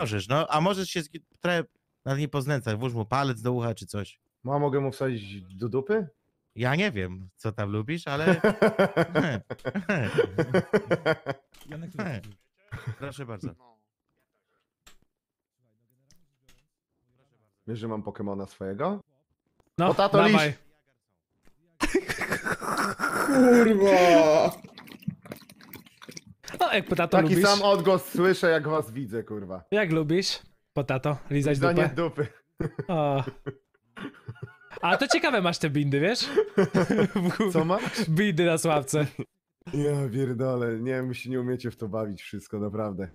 Możesz, no, a możesz się zgi- trochę nad nim poznęcać, włóż mu palec do ucha czy coś. No, mogę mu wsadzić do dupy? Ja nie wiem, co tam lubisz, ale... Janek, He. Proszę bardzo. Wiesz, że mam Pokemona swojego? No, O, tato, dawaj. liść. Kurwa! No, jak potato Taki lubisz? sam odgłos słyszę, jak was widzę, kurwa. Jak lubisz? Potato, lizać Zdanie dupę. dupy. O. A to ciekawe masz te bindy, wiesz? Co ma? Bindy na sławce. Ja pierdolę, nie wiem, wy się nie umiecie w to bawić wszystko, naprawdę.